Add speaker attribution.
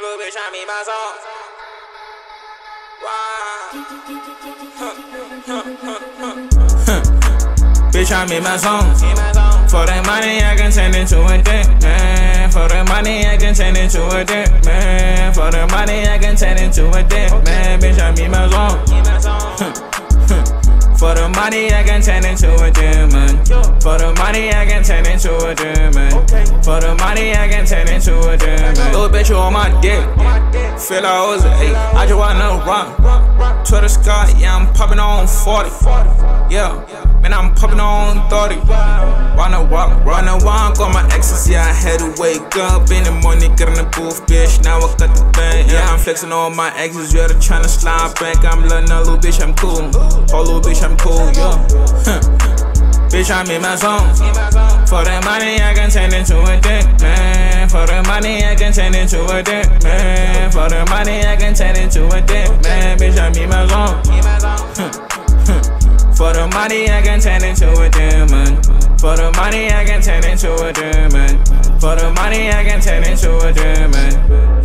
Speaker 1: little bitch, I mean my song.
Speaker 2: Bitch, I made my songs. For that money, I can turn into a dick, man. For the money, I can turn into a dick, man. For the money, I can turn into a dick, man. Bitch, I made my song. For the money, I can turn into a demon. For the money, I can turn into a demon. For the money, I can turn into a demon. Little bitch, you on my dick. Feel like I was a eight. I just wanna run. Twitter sky, yeah, I'm popping on 40. Yeah, man, I'm popping on 30. Wanna walk, wanna walk on my ecstasy. I had to wake up in the morning, get in the booth, bitch. Now I got the bang. Yeah, I'm flexing on my exes. You're trying to slide back. I'm letting a little bitch, I'm cool. Oh, little bitch, I'm cool, yeah. bitch, I'm in my songs. For that money, I can turn into a dick, man. For the money, I can turn into a dick, man. For the money, I can turn into a dick, man. Bitch, I made my song. For the money, I can turn into a demon. For the money, I can turn into a demon. For the money, I can turn into a demon.